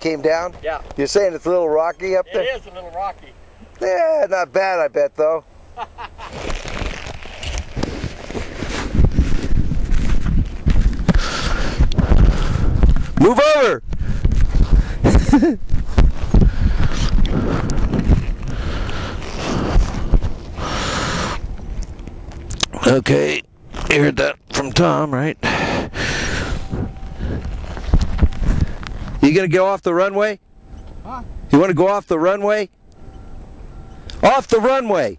came down? Yeah. You're saying it's a little rocky up It It is a little rocky. Yeah, not bad, I bet, though. Move over! okay, you heard that from Tom, right? You gonna go off the runway? Huh? You want to go off the runway? Off the runway!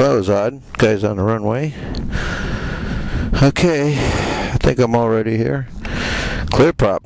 Well, that was odd. Guys on the runway. Okay, I think I'm already here. Clear prop.